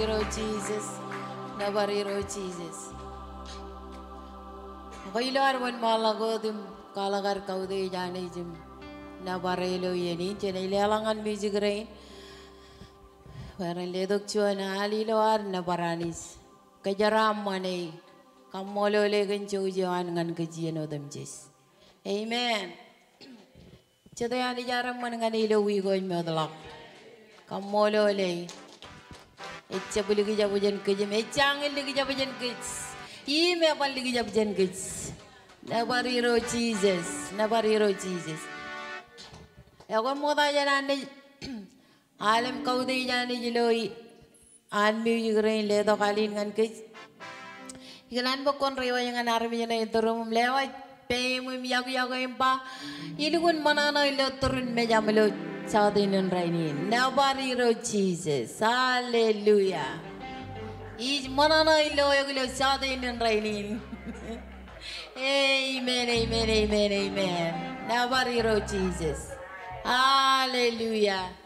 Nabariro Jesus. Nabariro Jesus. Kailar man malagodim kalagar kaude jane jim. Nabarelo yeni jene lelangan bijigrein. Waran ledok chuana alilo ar nabaranis. Kajaram mane. Kamolo legan chujuan ngan kajian odam jis. Amen. Chadayan jaram man ngan ilo wigoy modalak. Kamolo le. Echa buligi jabujan kejem. Echa angin ligi jabujan kej. Ime apa ligi jabujan kej. Nabariro Jesus. Nabariro Jesus. Ewan moda janane. Alam kau deh jane jeloi. An music rain ledo kalin ngan kej. Ikan bakon rewa yang armi jana itu rum lewat. Pemu yagu yagu empa. Ilugun mana na ilo turun meja melo saudinin rainin. Nabariro Jesus. Hallelujah. Is mana na ilo yagu ilo saudinin rainin. Amen, amen, amen, amen. Nabariro Jesus. Hallelujah.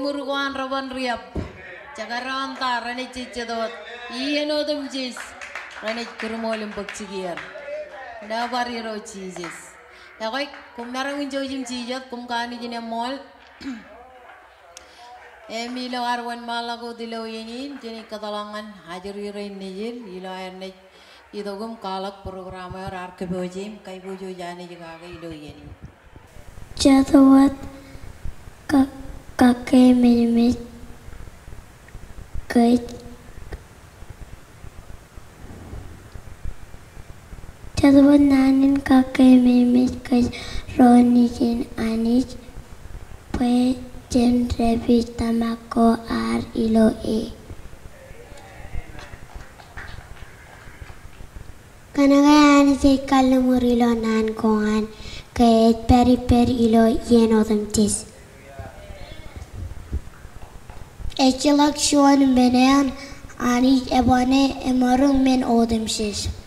Kallimurwan raban riyap. Cagaran ta rani cicedot. Iyeno dum jis. Rani kurmolim bakcigiyar. Da bari ro cisis. Ya koi kum narang jojim cijat kum kani jine mol. Emilo arwan malago dilo ini jini katalangan hajuri rein nijil ilo erne idogum kalak program or arke bojim kai bojo jani ilo ini. Jadwat kakek minimit ke Jadwat nanin kakek minimit ke Roni jin anij Pue jen revi tamako ar ilo e Kanagayani jay kalamurilo nan kongan kayet peri peri ilo yenodam tis. Echelak shuan menen ani ebane emarung men odam shish.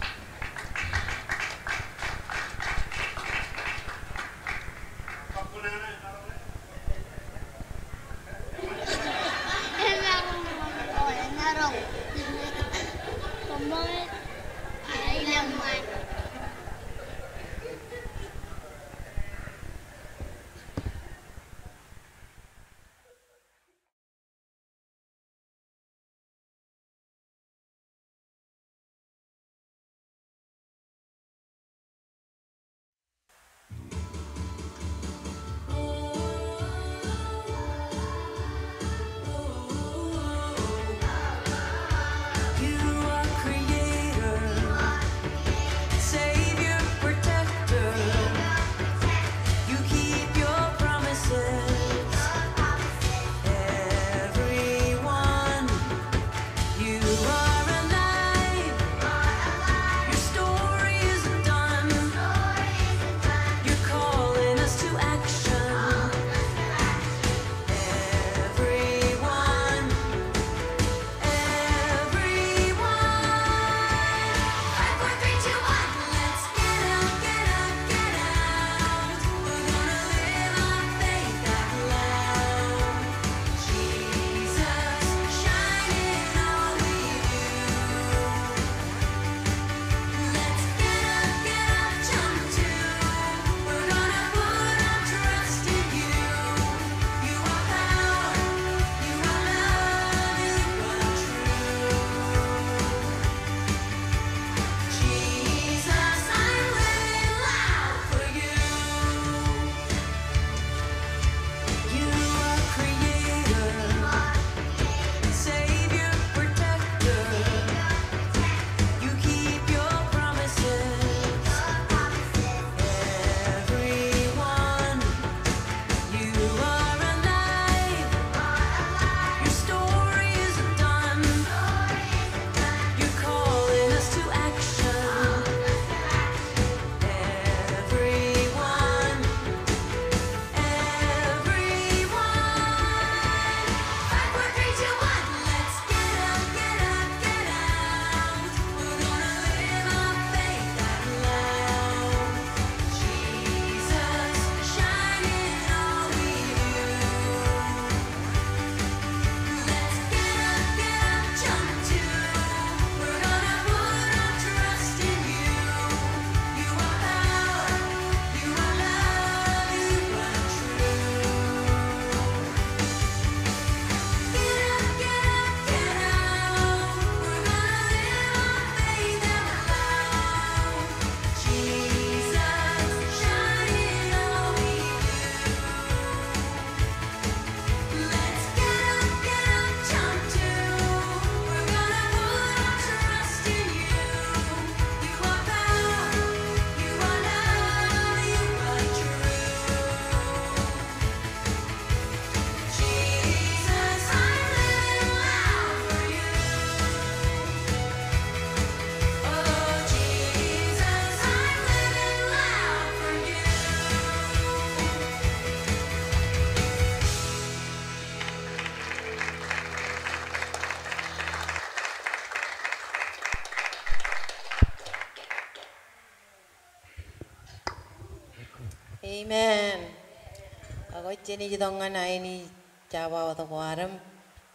Chini jidongan na ini jawa wata kuaram.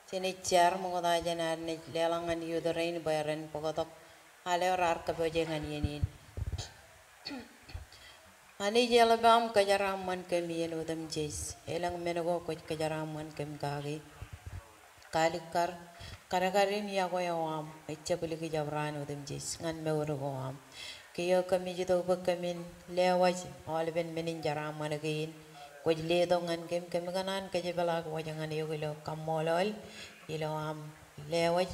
Chini jar mo kota janar ni lelangan yudorain bayaran pokotok. Ale orar ka bojengan yenin. Ani jela bam kajaram man kami yen udam jes. Elang menago ko kajaram man kam kagi. Kalikar karakarin ya ko yawam. Ecce buliki jabran udam jes. Ngan me uro ko am. Kiyo kami jito ba kami lewaj. All ben menin jaram man again. Kwaj ledo ngan kem kami kanan kaje bala ko jangan yo kilo kamolol. Ilo am lewaj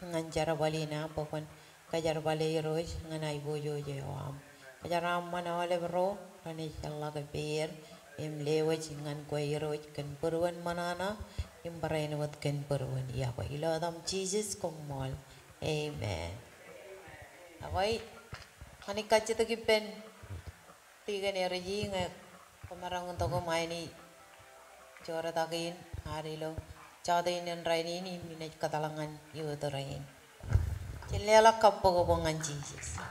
ngan jarabali na pokon kajarabali roj ngan ay bojo je am. Kajaram mana oleh bro, rani Allah ke im lewat dengan kue roj kan perwan manana, im berain wat kan perwan ya apa ilo adam Jesus komol, Amen. Awai, kani kaci tu kipen, tiga ni reji pemarang untuk kau main ni, jora takin hari lo, cawda ini rai ni ni minat katalangan iu tu rai. Jelala kapo kau bangan Jesus.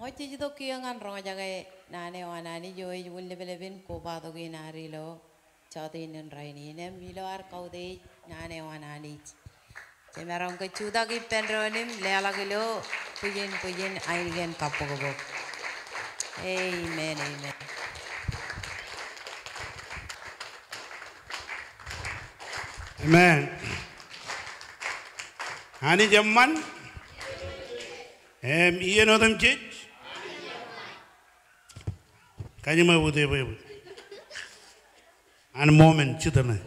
Ngoci jito kiyangan ronga jaga nane wa nani joy wulle bele bin ko ba to gi nari lo chawte inen rai ni ne milo ar kau de nane wa nani je merong ke chuda ki penronim le ala gilo pujen pujen aingen kapo go bok amen amen. Amen. Hani jamman. Em iya no tam chich. Kanya ma bude bude. An moment chudana.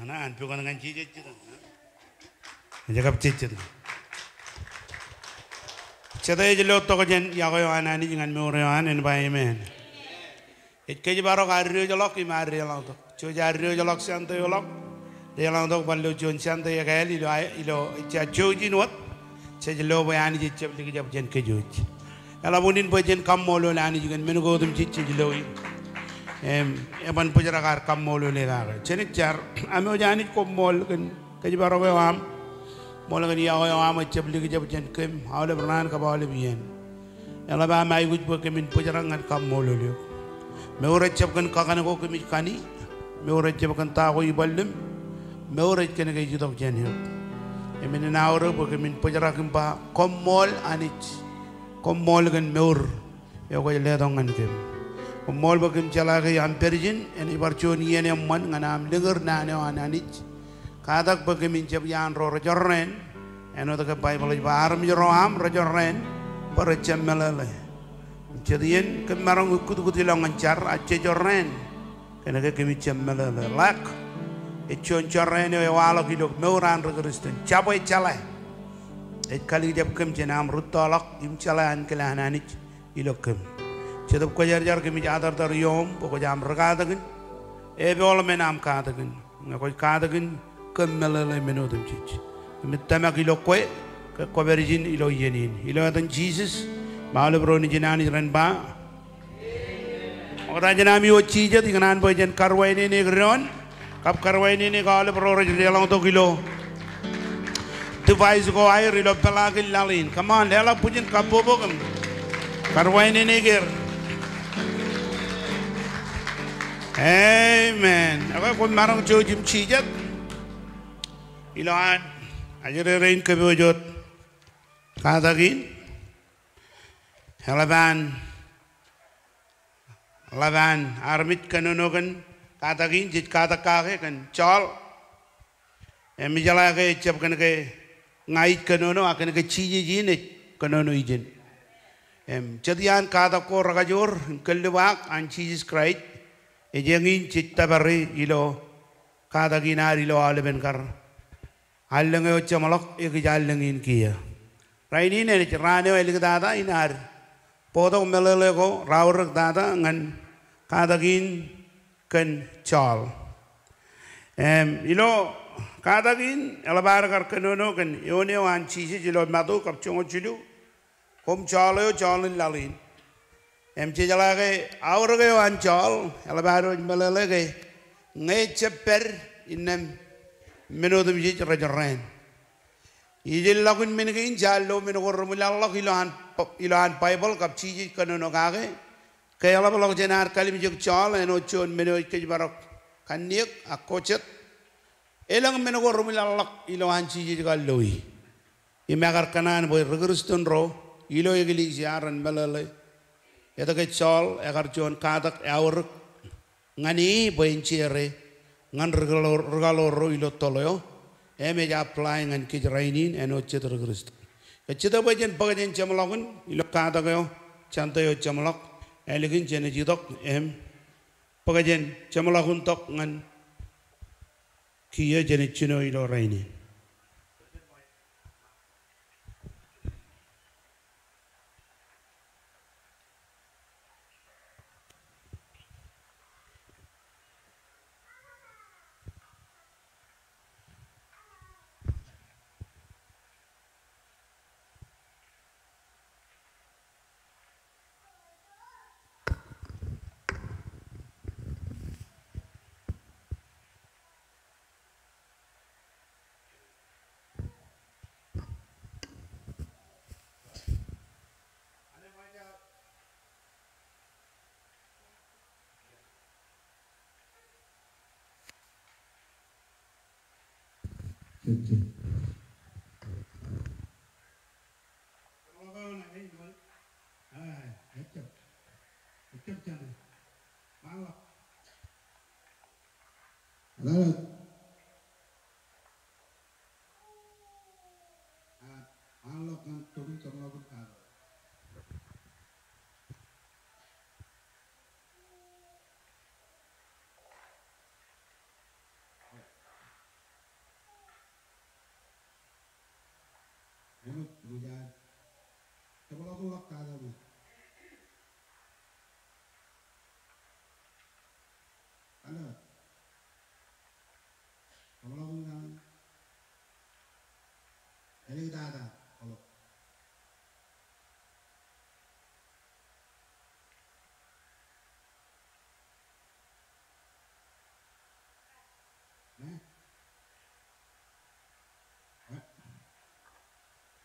Ana an pi kon ngan chi je chudana. Jagap chi chudana. Chada je lo to jen ya ko ana ni ngan me ore an en ba amen. Et ke je baro ka rio je lok i ma rio lang to. Cho ja rio je lok san to yo lok. De lang to ban lo jon san to ya ka li lo ai lo cha lo ba ani je chep li jap jen ke jo chi. Ala bunin ba jen kam mo lo la ani jigen men go dum chi chi je lo yi. em eban pujara kar kam molo le ga cheni char ame jani ko mol kan ke baro we wam mol kan ya ya wam chep li jeb jen kem hawle branan ka bawle bien ela ba mai guj bo kemin pujara ngan kam molo le me ore chep kan ka kan ko kemi kani me ore chep kan ta ko iballim me ore ken ke jidok jen yo emin na ore bo kemin pujara kim ba kom mol anich kom mol kan me ur yo ko le dong ngan kem mol bakim chala ke am perjin en ibar chon yen em man. Nganam dengar na ne ananich kadak bakim in jab yan ro jorren en oda ke bible ba aram joro am ro jorren bar chemelale jedien ke marang ukut ukut ilong ancar acce jorren kena ke kemi chemelale lak. E chon jorren e walo kilo meuran ro kristen chaboy chala e kali jab kem jenam rutolak im chala an kelananich ilokem Chedap ko jar jar kemi jadar dar yom poko jam rakadagin e be ola menam kadagin nga ko kadagin kemmelele menodum chich mitama kilo ko ke ko berjin ilo yenin ilo atan jesus maalo bro ni jinani ren ba ora janami o chija tinganan boy jen karwai ni gron kap karwai ni kale bro ro jelang to kilo device ko air ilo pelagin lalin come on lela pujin kapobo kam karwai ni ni ger Amen. Ako kung marang jo jim chijat. Iloan. Ajere rain bojot. Kadagin. Helaban. Laban armit kanonogan kadagin jit kadakake kan chol. Emi jala ke chap kan ke ngait kanono akan ke chiji jine kanono ijin. Em chadian kadako ragajor kelwak an Jesus Christ. ejengin citta bari ilo kada ginar ilo aleben kar allenga ocha malok ek jallengin kia raini ne rane wel dada inar podo melele ko rawr dada ngan kada gin ken chal em ilo kada gin alabar kar kenono ken yone wan chisi jilo madu kap chongo chilu. Kom chalo chalin lalin. Em ci jala ke awr ke wan chol ala baro melele ke nge cheper inem menodum ji rajarren ijil lagun min ke jallo min ko rumul allah ilan ilan bible kap ci ji kanono ka ke. Ke ala balo jenar kalim juk chol eno chon meno ke barok. Kaniek akochet elang men ko rumul allah ilan ci ji gallowi imagar kanan boy regrustun ro ilo yegli siaran melele. Ito kay Chol, ekar John kadak awr ngani boyin chere ngan regalor regalor ilo toloyo. Eme ja apply ngan ki rainin eno chetra Kristo. Kecita boyin pagajen chamlagun ilo kadak yo chanta yo chamlak elegin jene jidok em pagajen chamlagun tok ngan kiya jene chino ilo rainin. Lalat.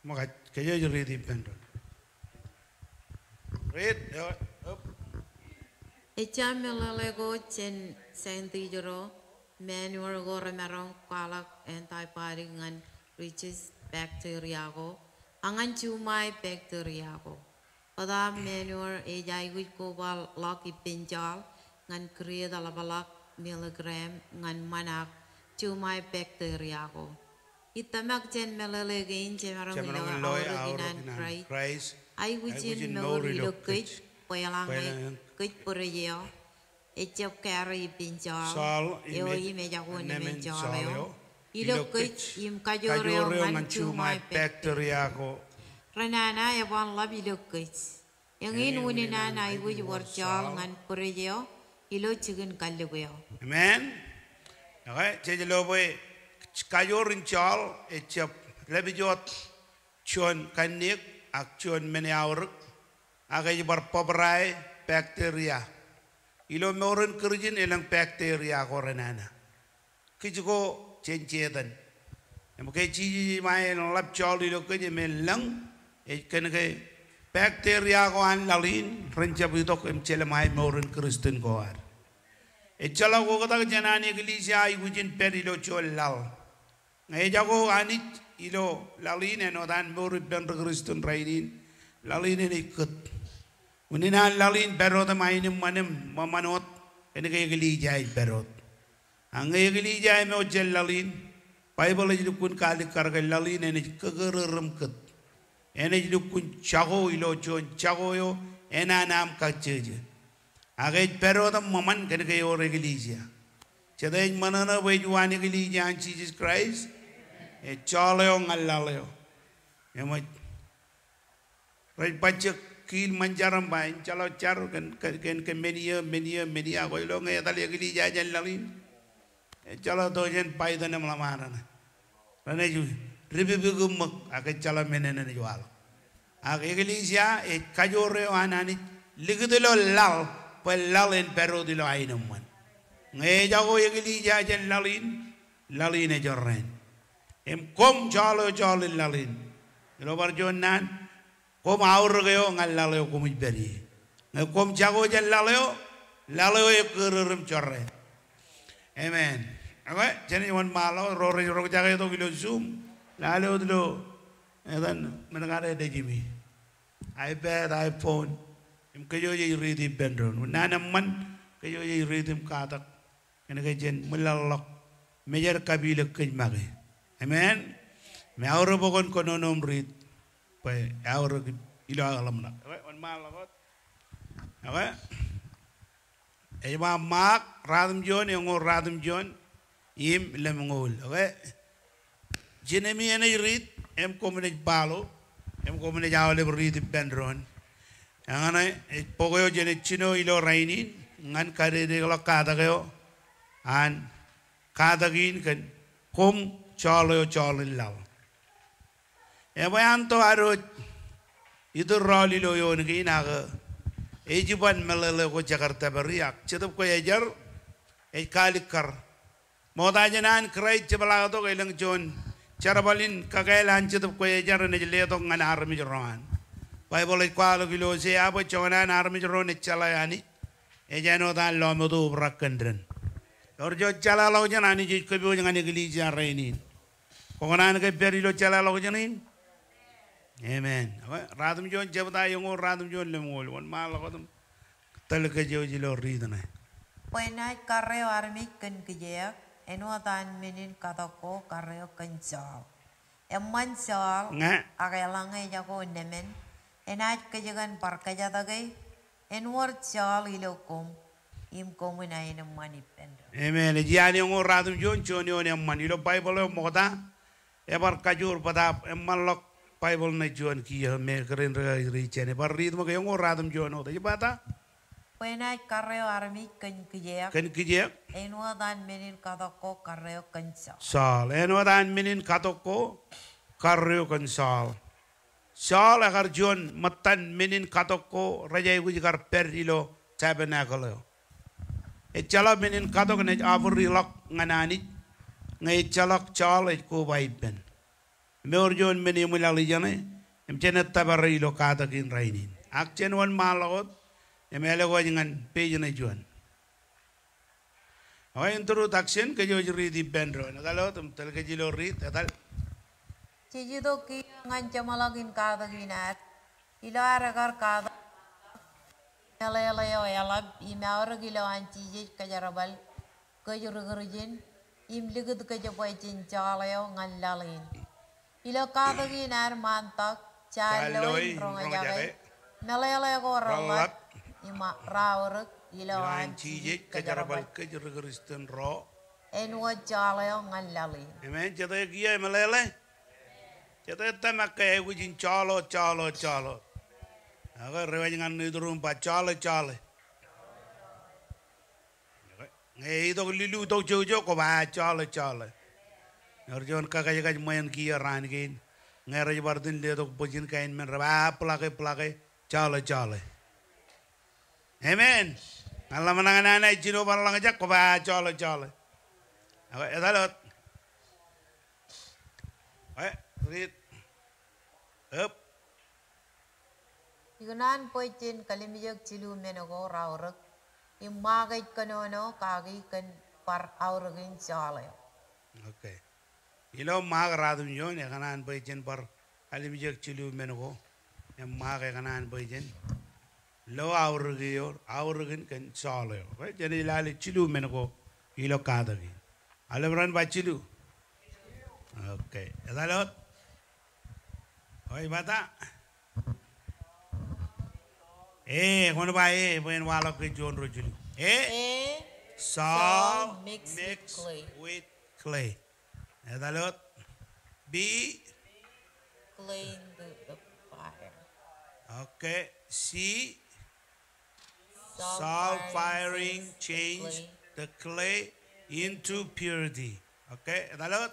Maka kaya ju read pendron. Read. ya, up. Echam melalego chen senti joro manual go remerong kalak antibiotic ngan riches bacteria go angan chumai bacteria go pada manual e jai wit ko bal lok ipinjal ngan kriya dalabalak milligram ngan manak chumai bacteria go itamak chen melalego in chemarong Chamarong ilo loy auro auro ginan kinan Christ ai Ai wichin wichin no no rilo rilo kich kich. poyalang Poyalang me kich puryo e chop kari pinchal Sol, e o ime- ime sol yo yo. ilo kich. im kajoreo Kajoreo ngan ngan chumai chumai pek bacteria ko. renana e wan lab ilo kich yang in uni na na i wuj war chal ngan puryo ilo chicken kallugo Amen. Okay, jadi lo boy kayorin chal echap lebijot chon kanik ak chon meniaur agay bar pobrai bacteria. Ilo meurun kerjin ilang bacteria ko renana. Kijuko cencetan. Yang kay ci mai lap chal ilo kaya melang e kan kay bacteria ko an lalin rencap itu em cele mai meurun kristen ko ar. Echala ko kata janani iglesia ay wujin perilo cholal. Ngay jago anit ilo lalin eno dan murid ben Kristen rainin lalin ini ikut. Unina lalin berot mainim manim mamanot ini kay iglesia ay berot. Ang iglesia ay mo jel lalin Bible ay dukun kali karga lalin ini kegererum ket. Ene dukun chago ilo chon chago yo enanam kaceje. Agay pero the maman kan kayo iglesia. Chada yung manana way juan iglesia ang Jesus Christ. E chalayo ngalayo. Emo Right baca kil manjaram bain chalo char kan kan kan kan media media media ko ilo ngay tali iglesia jan lalin. E chalo to jan pai dana malamana na. Rane ju ribi bigum agay chalo menena ni jual. Agay iglesia e kajore anani ligdelo lal pel lalin pero di lo ainam man. Ngay jago iglesia jan lalin lalin e jorren. Em kom chalo chalo lalin. Ilo barjon nan kom aur gayo ngal laleo kom iberi. Ngay kom jago jan laleo laleo e kererum chorre. Amen. Oke, jadi wan malo rore rore jaga itu kilo zoom laleo dilo edan mendengar ada jimi. iPad, iPhone, im kayo ye ready bendron. Nana man kayo ready im katak. Kena kajen melalok mejar kabila kej mage. Amen. Me awro bogon kono nom read. Pa awro ilo alam na. On malakot. Oke. Eh ma mak radum jon yang ngor radum jon im lem ngol. Oke. Jenemi ene read em komunik balo em komune jawle read bendron. Angana pogoyo jene chino ilo raini ngan kare de lo an kada gin kan kom chalo chalo law. E bayan to aro itu roli lo yo ngi naga e jiban melele ko jakarta beriak. Cetup ko ejar e kalikar. Moda janan krai cebala to kailang jon. Charabalin kagailan cetup ko ejar ne jele to ngan armi joran Bible kwalo kilo se abo chona armi joron chala yani e jano dan lo modu brakandren Orjo chala lo janani ji ko bi ngani gili jarrenin ko ngana perilo chala lo janin Amen. Apa radum jon jabta yung radum jon lemol won mal ko dum tal ke jo ji lo ridna. Puenai kareo armik ken kejek, enu atan minin katoko kareo kencal. Eman sal, Nga akelangai jago nemen, enaj kejegan par kejatagay, enwar sal ilokum, im komuna ina manipendo. Amen. Ji ani yung radum jon jon yon yang man ilo Bible mo kata e bar kajur pada emal lok Bible na jon ki ya me keren ra ri chene bar rid mo yung radum jon o de bata Puenai kareo armik ken kejek, kan ki je enu atan minin katoko kareo kencal. sal eno dan minin katoko karyo kan sal agar jon matan minin katoko per ilo tabernacle e chala minin katok ne avuri lok nganani. Ngai chalak chal e ko bai ben me orjon meni mulali jane em chene tabari lo kata kin rainin. Ak chen wan malot em ele go ngan pe jene juan. Awai intro taksien ke jo jeri di bendro na kalau tum tel ke jilo rit atal Chijido ki ngan chamalagin kada ginat. Ilara kar Yala yala yo yala imawar gilo an chiji kajarabal. Kajurugurjin. Im ligud kajaboy chin chala yo ngan lalin. Ilo kada ginar mantak. Chaloy, Chaloy ronga jage. Mela yala Rawat. rawat. Ima rawruk. Ilo chiji ke jarabal kajarabal. ke juruguristen ro Enwa chala yo ngan lalin. Amen. Jata kia melele. Jata tamak kaya wujin chalo chalo chalo. Aga rewa jangan nidurun pa chalo chalo. Ngai itu lilu itu jojo ko ba chalo chalo. Arjon ka kaya kaya mayan kia ran kin. Ngai raja bardin le to pojin kain men raba plake plake chalo chalo. Amen. Allah menangan anak jino barang aja ko chalo chalo. Aga edalot. Eh, read. Up. Igunan po itin kalimiyag silu menogo rawruk. Imagay kanono kagi kan par auragin sale. Okay. Ilo mag radum yon ya kanan bajen par alim jek cilu menuko. Yang mag ya kanan bajen. Lo aurgi yor aurgin kan salo. Right? Jadi lali cilu menuko ilo kadagi. Alebran ba cilu. Okay. Edalot. Oi bata. Eh, kono ba eh, buen walo ke John Rojulu. Eh, Eh, salt Salt mixed mixed with clay. with clay. Edalot. B. clean the, the fire. Okay. C. Salt firing change the clay into purity. Okay. Edalot.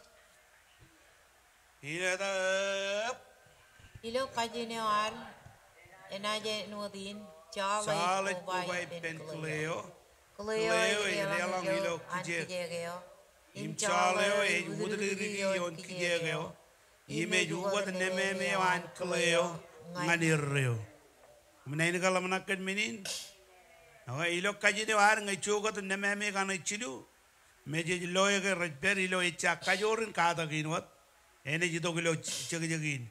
Edalot. Ilo kajinewar enaje nuodin Solid chalay kubay ben cleo. Cleo e e lelang ilo kijegeo. Im chaleo e udrigi yon kijegeo. Ime jugat neme me an cleo nganirreo. Menain kala menakan minin. Awa ilo kaji de war ngai chugat neme me kana chilu. Meje loye ke rajper ilo icha kajorin kata ginwat. Ene jito kilo chagjagin.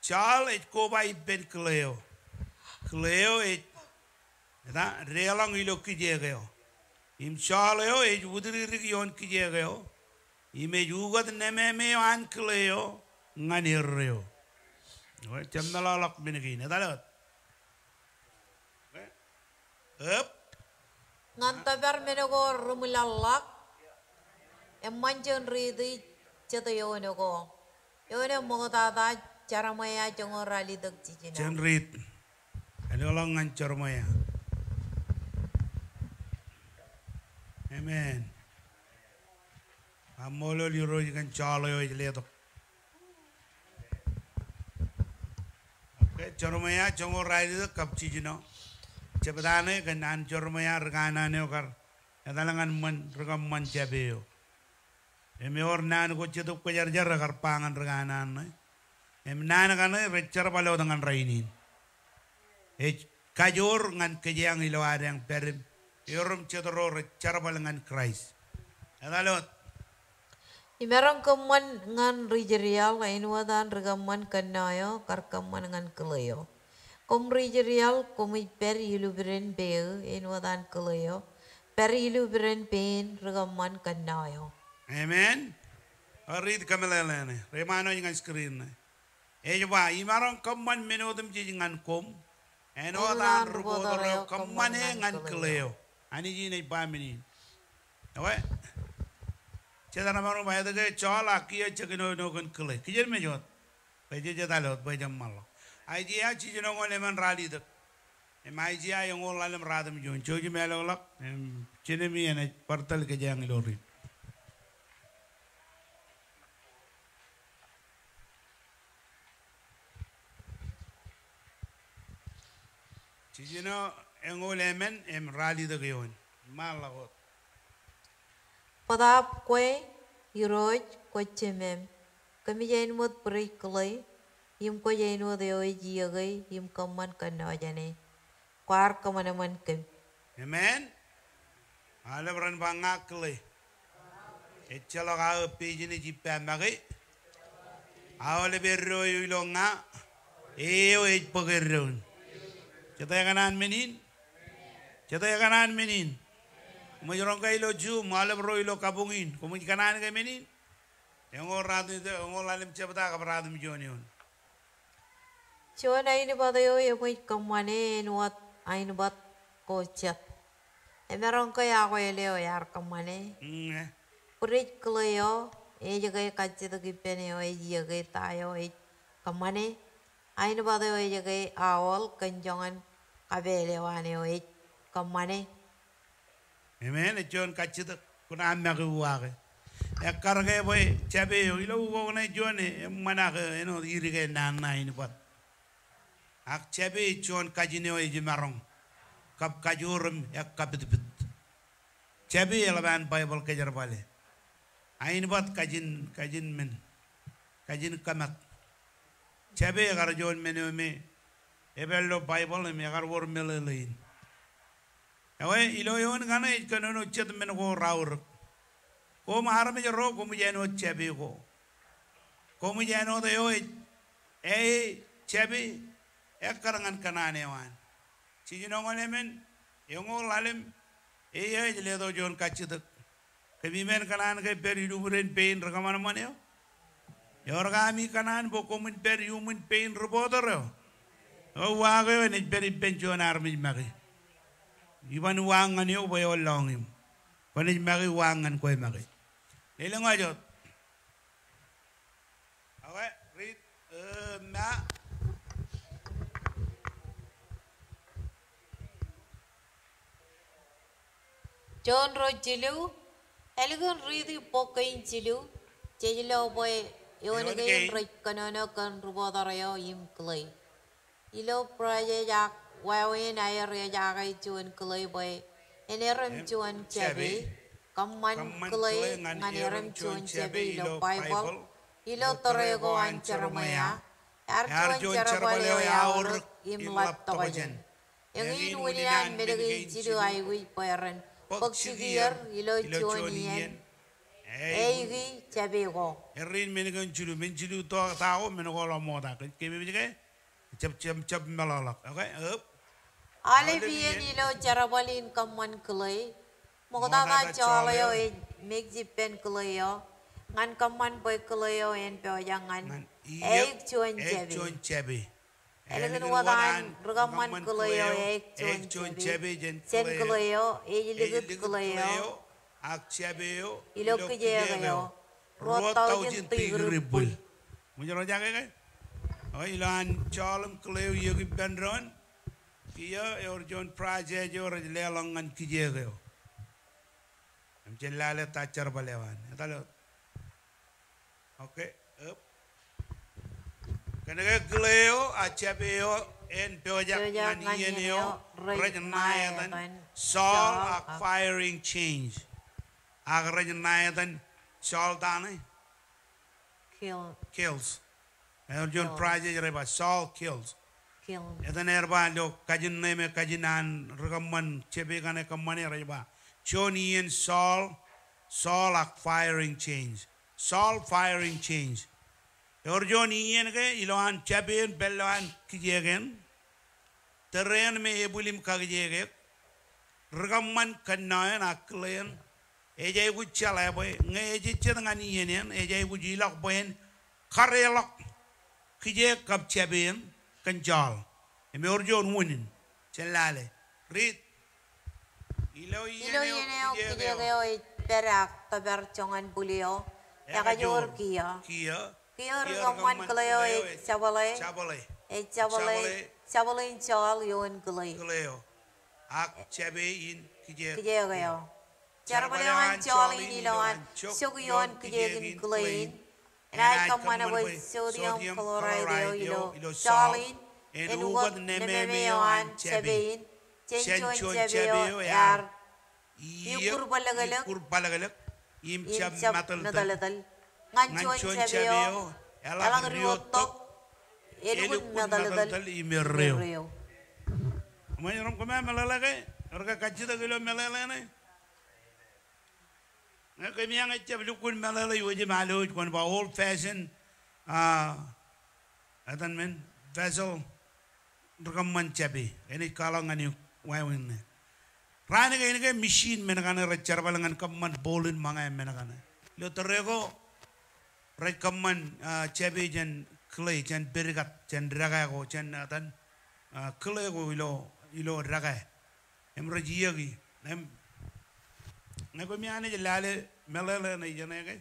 Ejan chal et koba ben cleo. Cleo et Eda relang ilo kijegeo. Im chaleo e udri yon kijegeo. Ime jugat neme me an cleo nganirreo. Oke, cendala lak binegin. Eda lot. Up. Ngantabar menogo rumulalak. Emanjan ridi chata yonogo. Yone mo tata charamaya chongo rali dak chichina. Cenrit. Ada orang ngancor maya. Amen. Amolo liro kan chalo yo leto. Oke, chormaya chongo rai itu kap cicino. Cepatane kan an chormaya regana ne okar. Adalangan man regam man cabeo. Eme or nan ko cetuk ko jar jar kar pangan regana ne. Em nan kan recer palo dengan rainin. E kajor ngan kejang ilo yang perim. Yorum cetoro recer palo ngan Christ. Adalot. Imerang kaman ngan rijerial ngayon wadan regaman kanayo karkaman ngan kelayo. Kom rijerial kom per ilubren beo in wadan kelayo. Per ilubren pen regaman kanayo. Amen. Read kamelelene. Remano yung screen. E ba imarang kaman minodum jingan kom. Eno dan rubodoro kaman ngan keleo. Ani jinay paminin. Oke. Cita nama orang bayar tu cawal aki aja kena nokan kele. Kijer mejot. Baca jata lot, baca malo. Aji ya cici nongon leman rali tu. Em aji ya orang lain radam jon. Cuci melo lak. Em cine mi ane portal ke jangan lori. Cici no yang orang leman em rali tu keyon. Malakot. Padap kwe iroj kwechemem kami jain mut peri kelai yim ko jain wo deo e jiagai yim kaman kan wajane kwar kamana man kem Amen. Ala beran bangakle. Echala ka pejine jipa magi. Awale berro yulonga. Kanan menin. Kita kanan menin. Mayroon kayo ju, malam ro ilo kabungin. Kung kanan kayo menin. Yung orado ito, yung olalim siya bata kaparado mi yun. chuan aini badayo e moi kamane nuat aini bat ko chat emeron ko ya ko eleo yar kamane. Purit kelayo, e jaga kaci tu kipene o e jaga tayo e kamane. Pada o e jaga awal kenjongan kabele wane o e kamane. Amen. John kachita kuna amma ke uage. Ya karge boy chabe yo ilo ugo na John e mana ke eno iri ke nan na ini pat. Ak chabe John kajine o eji marong. Kap kajurum ya kapit pit. Chabe elaban Bible ke jar bale. Ain pat kajin kajin men. Kajin kamat. Chabe gar John men me. Ebello Bible me gar wor melelein. Ewe ilo yon kana ich kana no chet men ko raur. Ko mahar me ro ko mu jeno chebi ko. Ko mu jeno de yo e chebi karangan kanane wan. Ci no ngone men yongo lalem e ye le do jon kachit. Ke bi men kanan ke peri du buren pain rakaman man yo. Yor kami kanan bo ko mun peri human pain robodoro. O wa ge ne peri pension armi magi. Iban wangan yo boy olong im. Kone magi wangan koy magi. Ilang ajo. Okay, read uh, ma. John ro jilu, elgun ridi pokain jilu, jelo boy yon Yon gain gay. ro kanono kan rubodara yo yim klay. Ilo praje jak wawin ayar ya jagai chuan klay boy. Enerem chuan chabi. Kaman Kaman klay klay ngan ngan erem erem chuan chuan chabi chabi ilo ilo Bible. Bible. Ilo torego an charamaya. Yar Yar chuan chuan charabale charabale ya yaur uruk im im lat lap tokajan. tokajan. Yang Yang in in winian winian medagay medagay jidu jidu. ay wi pairan. Pagsigiyar ilo chuanian. Eh, Eigi chabigo. erin men kan chulu men chulu to tao men ko lo mo chap chap chap melalak. Okay, up. Ale bien ilo charabalin kaman kulay. Mokta Mokta ka chalayo. e migji pen kulayo. Ngan kaman boy kulayo en peo jangan. Eig chuan Egg chabi. chuan chabi. Elegan wadan rugaman kulayo eig chuan chabi. Sen kulayo, e ligit kulayo. Ak chabi yo. Ilo kijegayo. Rotau jin tigribul. Mujaro jage ke? Oh ilan chalam kulayo yogi benron. Kia yor jon praje jo raj lelangan kijegayo. Am jelale tacar balewan. Talo. Okay, up. Kanaga gleo a chapeo en peoja Peoja nganienio Saul Saul a firing change. Ag rajnayadan Saul dane Kill, kills. Er John Kill. Praja reba Saul kills. kill. Edan erba lo kajin neme kajinan ragaman chebe kane kamane reba. Choni and Saul Saul ak firing change. Saul firing change. Or John Ian ke ilohan chaben belohan kijegen. Terren me ebulim kagijege. Ragaman kanayan aklen. Ejay ku chala boy ngeji chengan iyen ejay ku jilak boyen karelak kije kap chaben kanjal. Eme orjon wunin chelale. Read. Ilo Ilo iyen yeneo kijegeo e perak taber chongan bulio. Yaka yor kia. Kia. Kia rugaman kulayo e chabale. Chabale. E chabale. Chabale in chal yon kulay. Kaleo. Ak chabe in kije. Kijegeo. Charbalewan chal in iloan. Suguyon kijegin kulayin. And Nai sodium chloride iodine, en ugot nememeoan chebein, chenchoin chebeo yar, yukurbalagalag, yukurbalagalag, imchab nadaladal, nganchoin chebeo, elang riotok, elugut nadaladal imirreo. Amanyaram kome melalagay, orga kachita gilo melalagay, kami yang ecap lukun melalai wajib malu kon ba old fashion ah atan men vessel rekaman cabe ini kalau ngani wawin Rani ka ini ka machine menakana recar balangan kaman bolin mga menakana. Lo terego rekaman cabe jan clay jan berigat jan raga ko jan atan clay ko ilo ilo raga. Em rajiyagi em na ko mi ane lale melale na jana ka.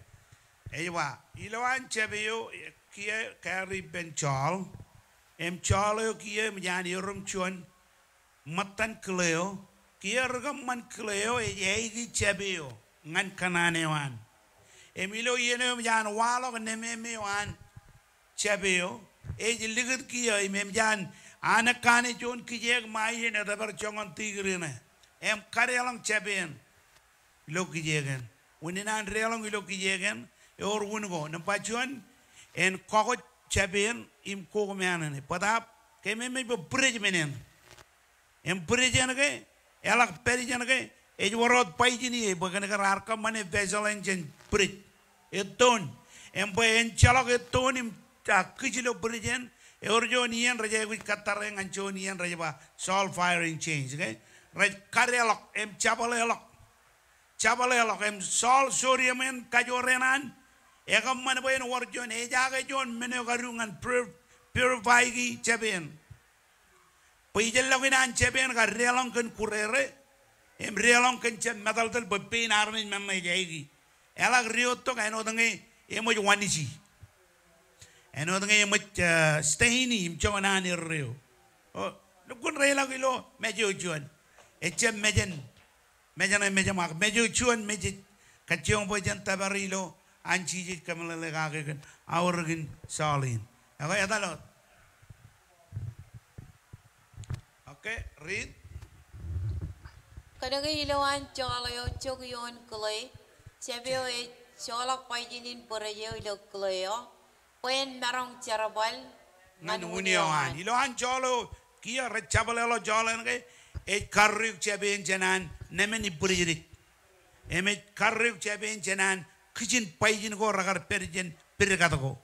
Ewa ilo an cabe yo kia kari ben chal em chal yo kia mjani rum chuan matan kleo. Kia rgam man kleo e yeigi chabeo ngan kanane wan. Emilo yene mjan walo ne me me wan chabeo e ji ligit kia e mem jan ana kane jon ki jeg mai ne da bar chongon tigrine. Em karelang chaben lo ki jegen uninan relang lo ki jegen e or wungo na pachuan en kogo chaben im kogo me anane padap ke me me bridge menen em bridge anage elak peri janage e warot paijini e bagane kar arka mane vessel engine bridge. Eton em bo en chalok eton im takijilo bridge en e orjo nien raja wi katare ngancho nien raja ba sol firing change okay? Raj karelok em chabalelok chabalelok em sol soriamen kajorenan e kam mane bo en warjo e jaga jon mene garungan purify gi chaben Pijel kinan cheben ka relong kan kurere em relong kan chem metal tel bepe narni memma jaigi. Ela rioto ka eno dange emo wanisi. Eno dange emo stehini im chona ni reo. O lukun rela kilo mejo chuan echem mejen mejan mejan mak mejo chuan meje kachong bo jan tabarilo anchi ji kamala ga ga awrgin salin aga yadalo Okay, read. Chola yo chok yon klay. Chabeo e chola paijinin pura yo ilo yo. Pen marong charabal. Ngan unioan. Ilohan jolo kia rechabalo jolo nge e karruk chaben janan nemen. Eme karruk chaben janan kijin paijin ko ragar perjen pirgatago.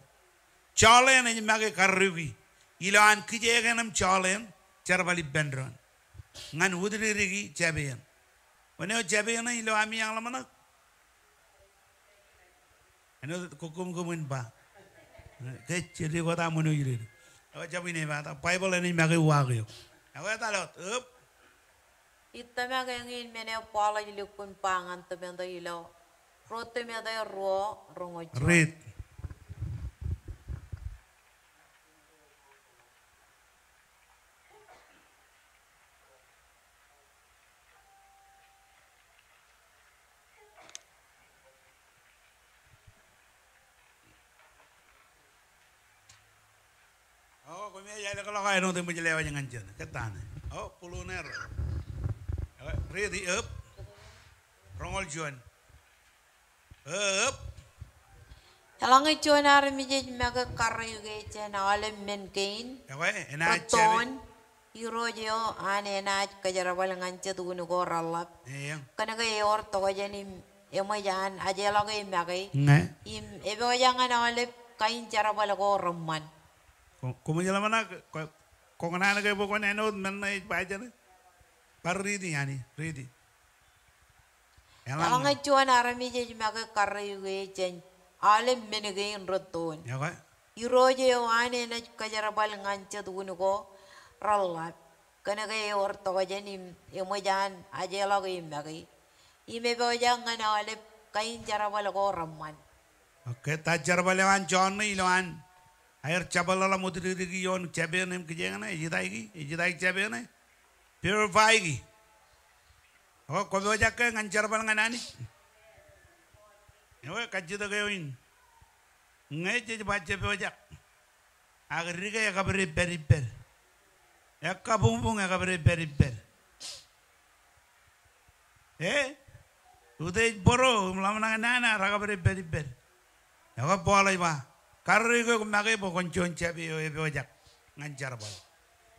Chalen en mage karrugi. Ilohan kijeganam chalen charbali bendron. Ngan udri rigi chaben. Wene chaben ilo ami yang lamana. Eno kukum kumin ba. Ke chiri kota munu yiri. Awa ne ba Bible ni mage wagyo. Awa ta lot up. Itama kayangin mene pala ilukun pangan tabenda ilo. Rote me da ro rongo chua. Read. Oh, kami ya le kalau kaya nonton menjelewa jangan jen, ketan. Oh, puluner. Ready up. Rongol juan. Up. Halang chua nar mi je mega karyu ge chena ale men kain. Ewe, ena chabe. Roton. Irojo ane na kajarabal nganche tu gunu ko rallap. Eyang. Kana ga yor to ga jani emo jan aje lo ga magi. Nge. Im ebe jangan ale kain jarabal ko ramman. Como ya la mana con nana que poco neno men na baja ne. Par ridi yani, ridi. Halang Elang. chua nar mi je mega karyu ge chen ale men ge roton. Ya koi. Irojo ane na kajarabal nganche tu gunu ko rallap. Kana ga yor to ga jani emo jan aje lo ga magi. Ime be jangan ale kain jarabal ko ramman. Oke, tajar balewan John ni iloan. Air chabala la mudri yon chabe nem ki jenga na ijidai gi, ijidai chabe na. Purify gi. Oh, ko be jak ngan charbal nganani. Ewe kajida ga yoin. Ngai je ba chabe jak. Agar riga ya kabri peri per. Ya kabung bung ya kabri peri per. Eh? Uday boro mlamana nana raga peri peri per. Ya ka boleh ba. Karri ko kumake po konchon chabi yo ebe ojak ngancar bal.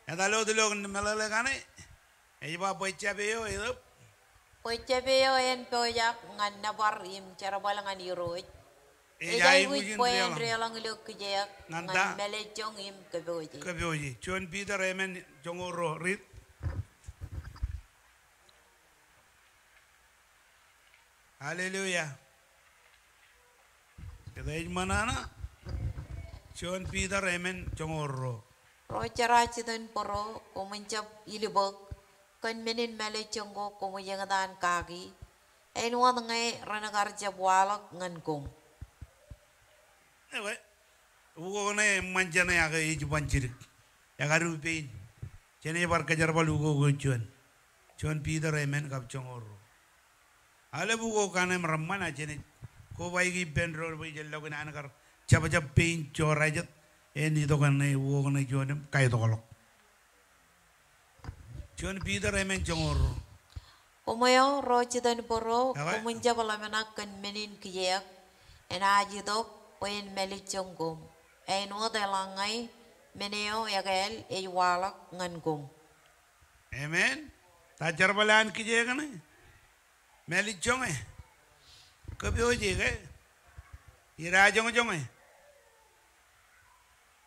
Ya dalo dilo melale kane. E ba po chabi yo itu. Poichabeyo en poyak ngan nabar im cara bala ngan iroy. E Ejay jai wit mujin poyen real. relang ilok kejak ngan melechong im keboji. Kabioji. Chon Peter Amen jongoro rit. Hallelujah. Kita mana na? Chon Peter Amen jongoro. Ro cara chitan poro komencap ilibok kan menin melechong ko kumuyang dan kaki. En wan ngai ranagar jabwalak ngan kong. Ewe. Ugo ne manjana ya ga iji banjir. Ya ga rupein. Chene bar kajar bal ugo go chuan. Chuan Peter Amen kap jongoro. Ale bugo kane ramana chene ko bai gi benro bai jello ko nan kar chaba chab pein chorajat eni to kan ne ugo ne kai to kolok. Chuan Peter Amen jongoro. Kumayo ro chitan poro Apa? kumunja bala menak kan menin kejak. En aji dok poyen melechong kom. En wada langai meneo yagal e walak ngan kom. Amen. Tajar balan ki je kan meli chonge. Kabyo je ke. Ira jong jong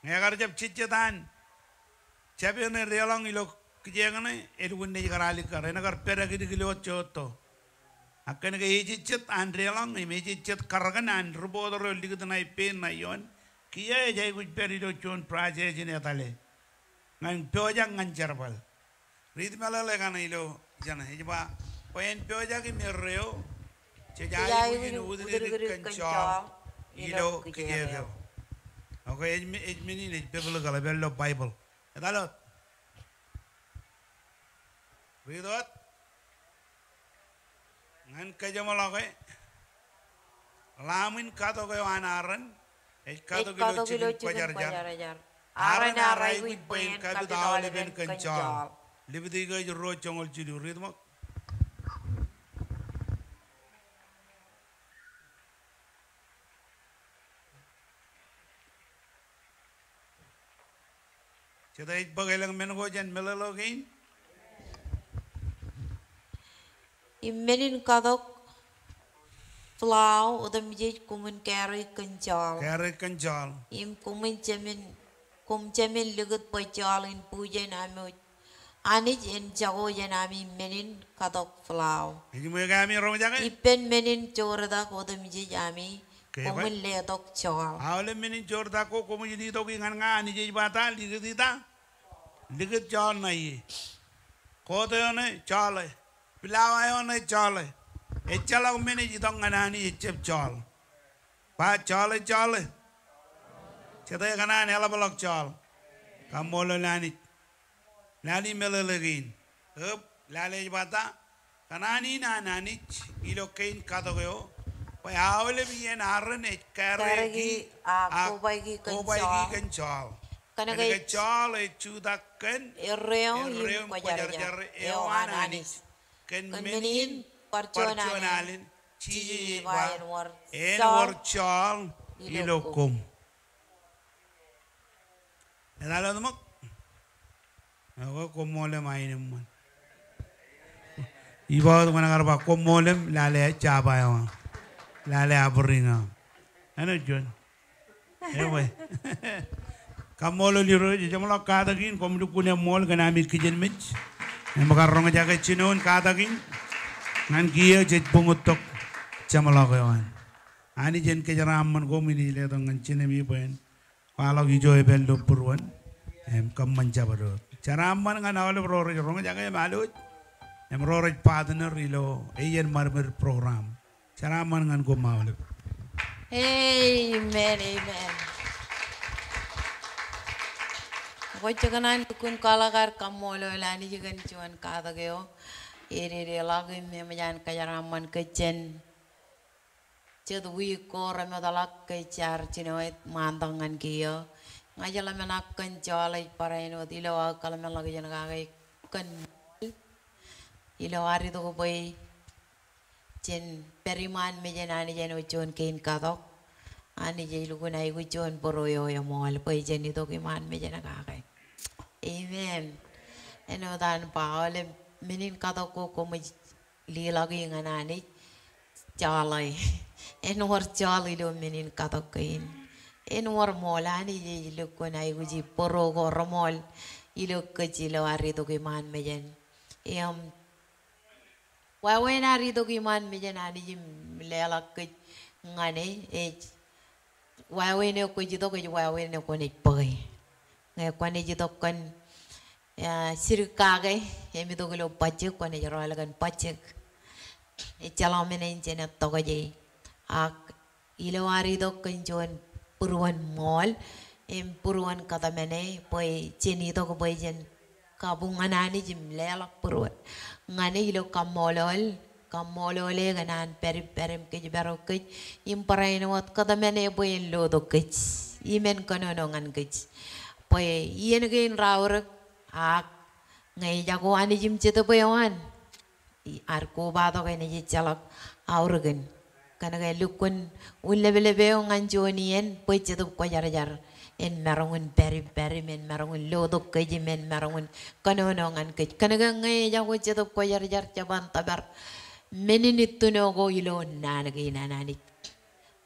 Ngagar jab chichetan. Chabe ne realong ilo ki je kan el gunne garali kar ena kar pera ki kilo choto. Akan ke ijichet an realong me ijichet kargan an rubodoro ligitna pen na yon. Kiya jai kuj peri do chon praje jine tale. Ngan pyoja ngan charbal. Rit malale kana ilo jana hijba poen pyoja ki merreo che jai Jai wujin wujin udri udri kan kencol, chol ilo Oke Ridot ngan kajamaloke lamin kato ko anaran ej kato Kato kilo chikin pajar jar. Aran arai wit wit poin poyen kabi kabi daw dawali leben ben kencol. kencol. Libi tiga jo ro chongol chidu ritmo. Cheta ik bagalang men go jan melalo gain. Imenin kadok flau udam jej kumun kari kencol. Kare kencol. Im kumun jamin kum jamin lugut pajal in puja nami anij en jago janami menin kadok flau. Iki mo kami ro jangan. Ipen menin chorda udam jej ami Kaya ba? kumun ledok chol. Awle menin chor ta ko komo jini to ki ngan nga ni je bata ligit ita. Ligit chol na ye. Ko to ne chol. Pilawa yo ne chol. E chala ko meni ji tong ngana ni chep chol. Pa chol chol. Chete kana ne ala balok chol. Kamolo lani. Lani mele legin. Up lale bata. Kanani na nani ilo kain kato yo. Pa awle bi en arren e kare Kare ki gi, ah, kubay gi kubay kencol. gi kencol. Kana Kana kay- kencol e chudaken Erreo Erreo im pajar-jar. pajar-jar Ewan ewan anis. Ken Kan menin menin parchonanin. parchonanin Ci ci wayan wa war en chol, war chol ilokum. Edalo mo. Ako komole mainim mo. Ibaw ko na karba komolem lale chaba yawa. Lale abringa. Ano John? Ewe. Kamolo liro jamalo kadagin komdu kunya mol kana mi kijen mich. Makarong jaga chinon kadagin. Ngan kiyo jet pungutok jamalo kawan. Ani jen ke jaraman ko mini le to ngan chine mi ben. Walo gi joy bel do purwan. Em kam manjabado. Jaraman ngan awle bro rong jaga malut. Em roraj partner ilo eyen marmer program. Jaraman ngan ko mawle. Amen, amen. Ako chaganan kun kalakar kamolo lani jagan chuan kada gayo. Iri ri lagi me majan kajaraman kechen. Chad wi ko rame dalak ke char chinoit mantangan kiyo. Ngajala menak kencalai para ino ilo akal melagi jan kagai ken. Ilo ari to ko boy chen periman me janani jan uchon kain kadok. Ani jay lugo na igu chon poroyo ya mol pa jeni to ki man me jena kake. Amen. Eno dan pa ole menin kata ko ko lagi nganani jalai. Eno war jalai lo menin kata kain. Eno war mola ani jay lugo na igu ji poro ko romol. Ilo kecil ari to ki man me jen. Em Wawe nari to ki man me jen ani jim lela ke ngane eh wawe ne ko jito ko wawe ne ko ne pay ngai ko ne jito kan ya sirka ge emi to lo pache ko ne jaro lagan pache e chala me ne jene to ko je ak ilo ari do kan jon purwan mall em purwan kata mene poi cheni to ko poi jen kabungan ani jim lelak purwan ngane ilo kamolol kamolole ganan peri perim ke jibaro ke imparain wat kata mene boyen lodo ke imen kono nongan ke poy yen gen raur ak ngai jago ani jim chete boyan ar ko ba to ke ni chalak aurgen kana ga lukun ulle bele be ngan joni en poy chete ko jar jar. En marangun peri peri men marangun lodo ke men marangun kono nongan ke kana ga ngai jago chete ko jar jar caban tabar. Meninittunogo ilo nanagi nanani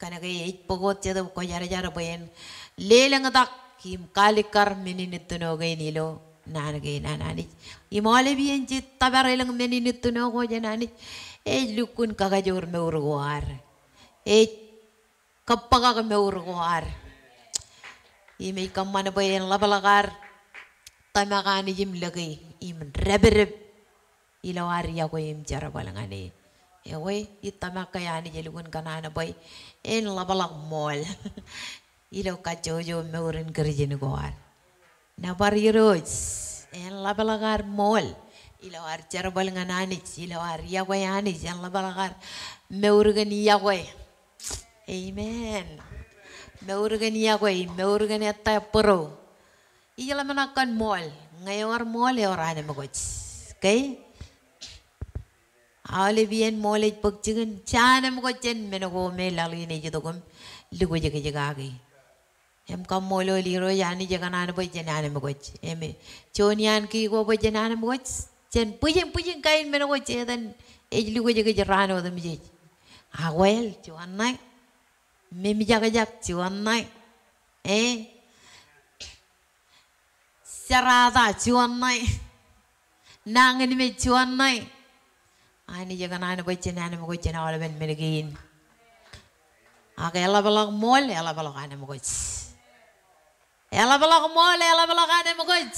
kanaga it pogot jada ko bayan lelang tak kim kalikar meninittunogo nilo nanagi nanani. Imale bien jit tabar elang meninittunogo janani. E lukun kaga jor meurgoar. E kappaga meurgoar. Ime kamana bayan labalagar tamakani jim lagi im rebereb ilawari ya ko im jara balangani ya we itama kaya ni jelugun kanana boy en labalak mol ilo ka jojo meurin kerjin goar na bariroj en labalagar mol. Ilo ar jara balangani ilo ar ya ko yani en labalagar meurgan ya ko amen. Meurgan ya ko meurgan etta pro ila manakan mol ngayor mol ya orane magoch okay awle bien molej pagchigen chanam ko chen menogo me lali ne jidogum ligo jege jegagi em kam molo liro yani jegana boy jenane mo goch em chonian ki go boy jenane mo goch chen pujen pujen kain menogo chedan ej ligo jege jerano dum jej awel chuanai me mi jaga jak chuanai eh sarada chuanai nangin me chuanai ani jangan ana bocen ana mo gocen awala ben menegin aga ela balak mol ela balak ana mo goc ela balak mol ela balak ana mo goc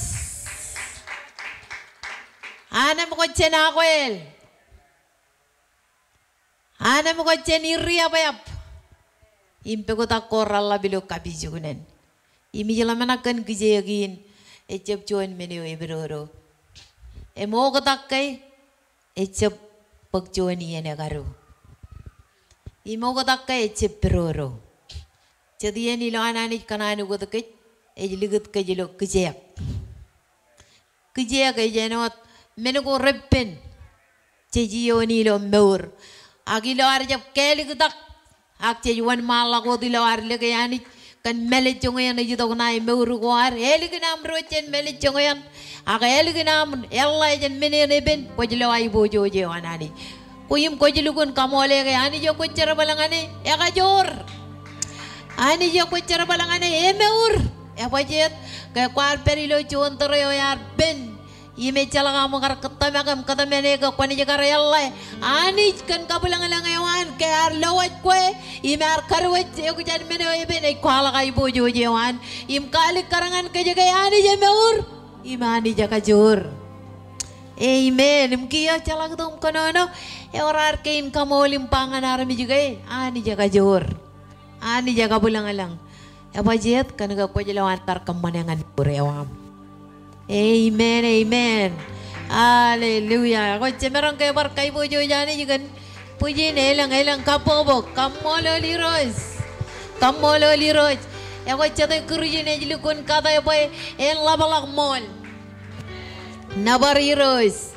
ana mo gocen akwel ana mo gocen iri apa yap impe ko ta koralla bilo kabijunen imi jela menakan gijegin ecep cuan meneo eberoro emo ko takai ecep pagjuani ene garu. Imo ko takka e chepiroro. Jadi eni lo anani kanani ko takke e ligut ke jilo kejek. Kejek e jenot mene ko reppen. Ceji yoni lo meur. Agi lo arjap keli kutak. Ak lo arle ke yani kan mele chongo yan e jito kuna e meur ko ar. Eli kena amrochen mele chongo yan. aga elginam ella jen menene ben kojlo ay bojo je wanani kuyim kojlugun kamole ga ani jo balangane e ga jor ani jo kocer balangane e meur e bajet ga kwal perilo chon toro yar ben Ime chala kamu kar ketama kam kata mene ka kwani jaga yalla ani kan kabulang lang yawan ke ar lawat kwe ime ar karwat e ku jan ben e kwala kai bojo jewan im kali karangan ke jaga ani je meur imani jaka jur. Amen. Mkia chala kutum konono. E orar kain kamolim pangan arami juga e. Ani jaka jur. Ani jaka bulang alang. E bajet kanaga ko jela antar kamanangan burewam. Amen. Amen. Haleluya. Ko cemerang kay bar kay bojo jani juga. Puji nelang elang kapobo kamolo liros. Kamolo liros. Ya ko chate kuruji ne jilukun kata ya boy en labalak mol. Nabariros. En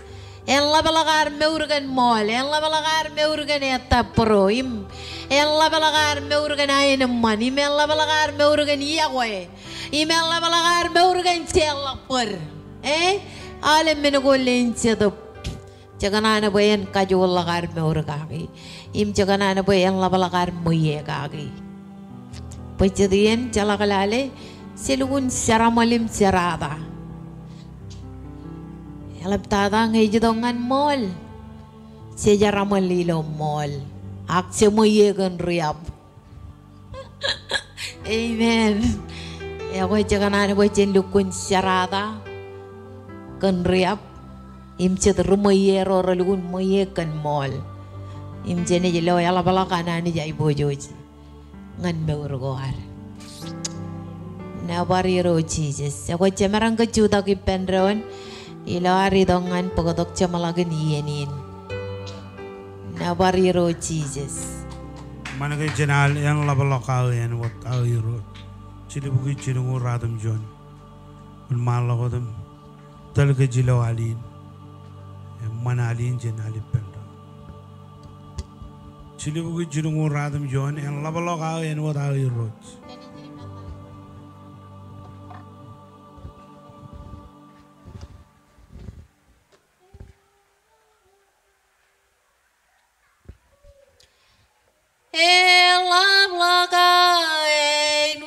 la balagar meurgan mol, en la balagar meurgan eta pro, im, en la balagar meurgan ayin man, im en la balagar meurgan yagwe, im en la balagar meurgan tela per, eh? Ale menugolin cedo, jaganana boyen kajul lagar meurgagi, im jaganana ngay jidongan mol. Siya ramalilo mol. Aksya mo yegan riyab. Amen. Ako jaga na bo chen lukun sarada. Kan riyab. Im chet rumayero ralukun mo yegan mol. Im jene jelo yala kana ni jai bojoj. Ngan me urgoar. Na bariro Jesus. Ako jamarang kejuta ki penron ilaridongan pogodok camalagan nabari ro Jesus. Managay janal yan labalokal yan wat aliro. Chilibugi chilungu radam jon. Un malagodam talaga jilaw alin. Mana alin janalip pendra. Chilibugi chilungu radam jon yan labalokal yan wat aliro. Chilibugi ela la blague et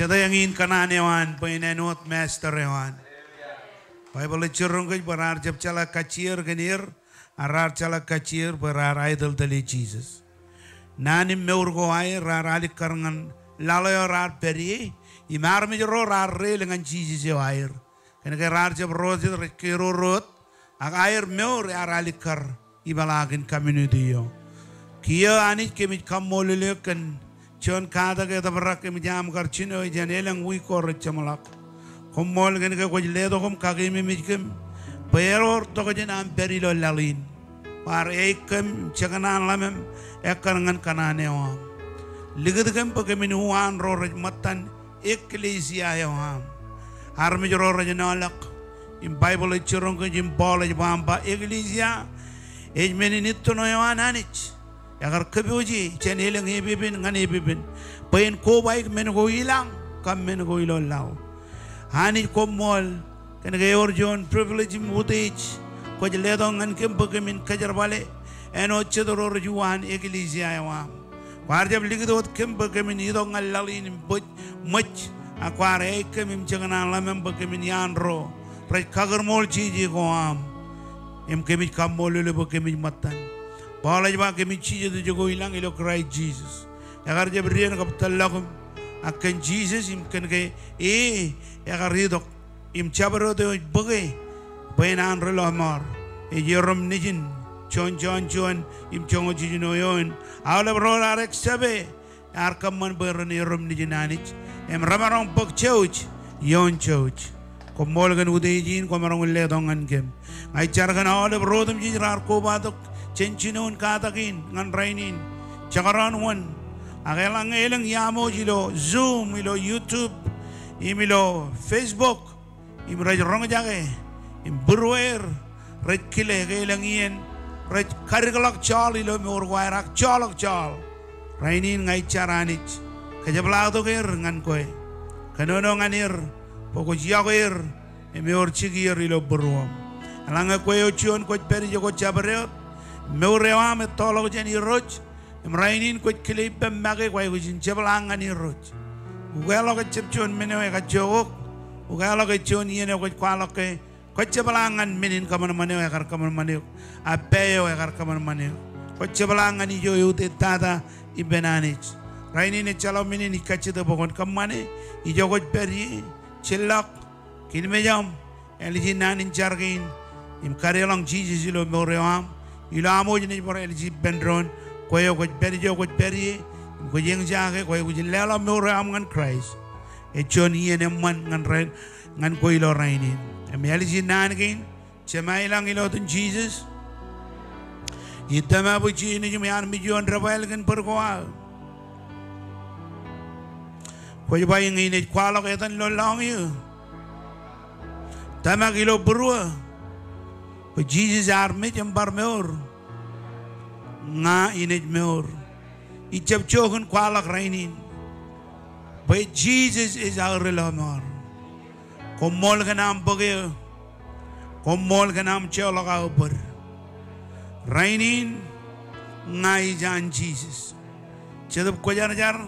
Siya tayangin kananewan, painanot master yawan. Bible churung ke berar jab chala kacir genir arar chala kacir berar idol tali Jesus. Nani meur go ay rar ali karangan lalo rar peri imar mi ro rar re dengan Jesus yo air. Kena ke rar jab roz ke ro rot ag air meur ar ali kar ibalagin community yo. Kia anit kemit kammolele kan chon kada ke tabrak kemit jam kar chino jan elang wi kor chamalak. Kummol kan ke koj ledo kum kaki mi mitkem peror to ko jan amperi lo lalin. Par ekem chakanan lamem ekarangan kanane wa. Ligad kem pakemin huan ro raj matan eklesia ya wa. Armi joro raj nalak. In Bible churong ke jim bola jamba eklesia. Ejmeni nitto no yawan anich. Agar kebuji chen hilang ibibin ngan ibibin pain ko baik men go hilang kam men go ilo lao hani ko mol kan ge orjon privilege mutich ko je ledo ngan kem bagamin kajar bale eno chedoro juwan iglesia yawa war jab ligdo kem bagamin ido ngal lalin boj much akware kem im changana lamem bagamin yanro pre kagar mol chiji ko am. Em kemit kam mol le matan Bala jaba kemi chije de jogo ilang ilo cry Jesus. Agar jab rian kap talakum akan Jesus im kan ke e agar ridok im chabaro de bage benan relo amar e jerom nijin chon chon chon im chongo chiji no yon awle bro arek sabe. Ar kamman beron yerom nijin anich em ramarong pok cheuch yon cheuch ko molgan ude jin ko marong le dongan kem. Ngai chargan awle bro jin rar ko chenchinon katakin ngan rainin. Chakaran wan. Agelang elang yamo jilo zoom ilo youtube imilo facebook im raj rong jage im burwer raj kile gelang ien raj karigalak chal ilo mor wairak chalak chal. Rainin ngai charanich. Kajabla to ger ngan koe. Kanono nganir poko jiager emior chigir ilo burwam alanga koe ochion ko peri jogo chabareot mewrewa me tolo jen i roj mrainin ko kile be mage ko jin jeblang ani roj ugalo ko chepchon mene ka jowok ugalo ko chon yene ko kwalo ke ko jeblangan minin kaman mane kar kaman mane apeyo ya kar kaman mane ko jeblangan i jo yute tata i benanich rainin e chalo minin i kachite bogon kamane i peri chillak kin mejam elji nanin jargin. Im karelang jesus ilo mewrewam ila mo ni por el jib bendron ko yo ko beri jo ko beri ko jeng jage ko ko lela mo ram ngan christ. E chon yene man ngan ren ngan ko ilo raini e mi ali jinan gin chema ilang ilo tun jesus. Itama bu chi ni mi an mi jon rabel gan per ko a ko yo bay ngi ni kwalo ke tan lo long yu. Tama kilo burwa ko Jesus ar me jam bar meor nga inej meor ijab chogun kwalak rainin but Jesus is our lamar ko mol ka naam bage ko mol ka naam chola ka upar rainin nga ijan Jesus. Chedap ko jar jar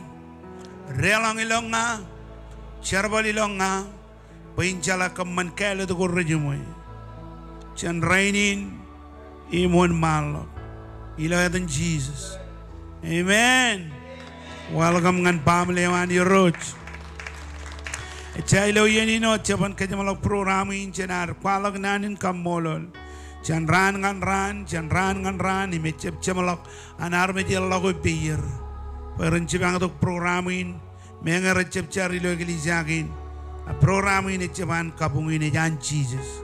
relang ilong nga charbal ilong nga pinchala kamman kele to Chan rainin imon malok. Ila than Jesus. Amen. Welcome ngan family man your roach. Chailo yeni no chapan kajamalok program in chanar kwalok nanin kamolol. Chan ran ngan ran, chan ran ngan ran, ime chep chamalok anar me jelok beer. Perin chipang tok program in mengar chep chari lo gilijakin. A program in chapan kapung in jan Jesus.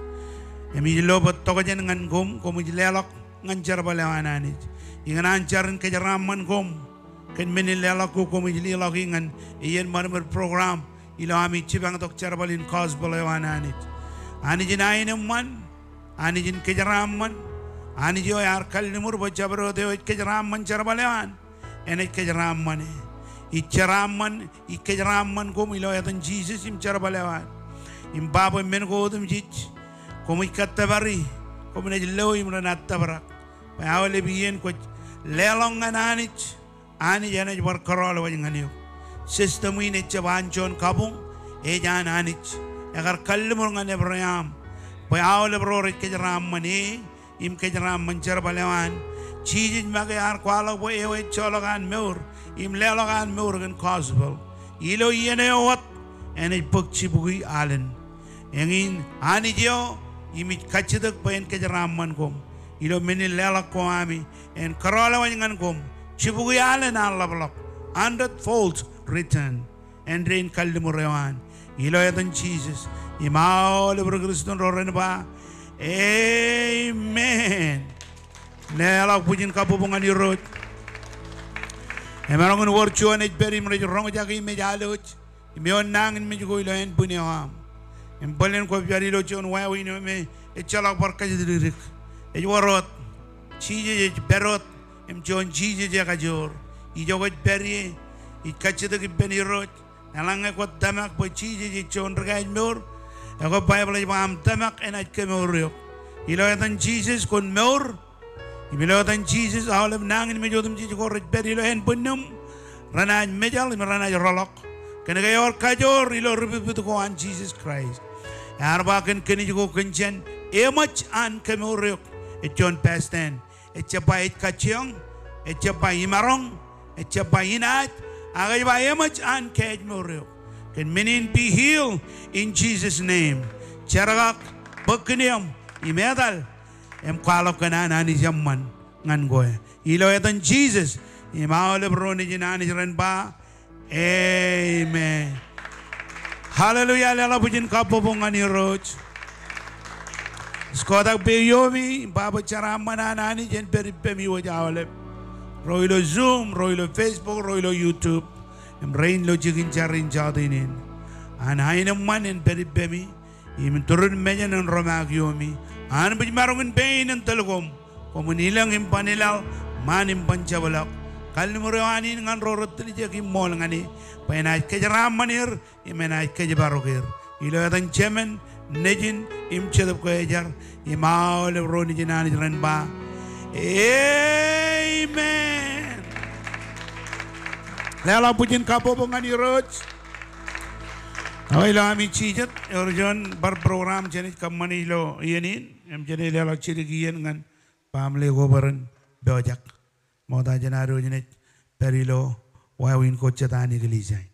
Emi lobot toko jan ngan gom komu lelok ngan jar balewanani. Ingan ancarin ke jaraman gom. Ken meni lelok ko komu lelok ingan iyan marmer program ilo ami cibang tok jar balin cause balewanani. Ani jinain man ani jin ke jaraman ani jo yar kal nimur bo jabro de ke jaraman jar balewan. Ene ke jaraman icharaman ikejaraman gom ilo yatan Jesus im jar balewan. Im babo men go dum jich como ikatabari como ne lew imra natabara pa awle biyen ko lelong ananich ani jana bar karol wa ngani system ine chaban chon kabung e jan anich agar kallmur ngane brayam Poi awle brore ke ram mani im ke ram mencer balewan. Chiji mage ar kwalo bo ewe chologan meur im lelogan meur gan cosbel. Ilo yene wat en ik puk chibui alen. Engin ani dio imit kachidak payen ke ram man kom. Ilo meni lela ko ami en karola wangan kom. Chibui alen Allah blok. Hundred folds return. En rain kallimurewan. Ilo yatan Jesus. Imaole bro Kristus roren ba. Amen. Nela pujin kabubungan ni rot. Emarong un wor chuan et beri mre rong jagi me jalot. Me on nang me jugo ilo en punya am. Em bolen ko biari lo chuan wa wi no me e chala par ka jidri rik. E worot. Chije je berot. Em chuan chije je ka jor. I jogo beri i kachide ki beni rot. Alang ko damak po chije je chuan rgaj mor. Ako Bible am damak en at kemor. Ilo yatan Jesus kon mor. Imilotan Jesus awalem nangin medyo dum Jesus korret beri lo hen bunum rana mejal rana rolok kene ga yor kajor ilo rubi ko an Jesus Christ Arbakan Kenigo Kinchen, Emach and Kemuruk, a Pasten, Pastan, a Chabai Kachong, a Marong, a Inat, Araba Emach and Kedmuruk. Can many be healed in Jesus' name? Charagak, Bakunium, Imedal, Em Kalokanan and Isamman, Nangoya. Iloetan Jesus, Imaolebronijinanis Renba. Amen. Hallelujah lela bujin kapo ngani roj skoda be yomi baba chara mana nani jen peri pemi wo jawle roilo zoom roilo facebook roilo youtube. Em rain lo jigin charin jadinin an hainam man en peri pemi im turun mejan en romak yomi an bij marungin bein en telgom. Komun ilang im panilaw man im pancawalak kal murewani ngan rorotli je ki mol ngani pena ke jaram manir imena ke barokir ilo tan chemen nejin im chedap ko ejar. Imaul roni jinani ran ba. Amen. Lela pujin kapo ngani roj Awai ami cijet urjon bar program jenis kamani lo yenin em jenis lo ciri giyen ngan pamle gobaran bojak මහෝදා ජනාරෝජනයේ පැරිලෝ වයවින් කොච්ච තානිගලීජයි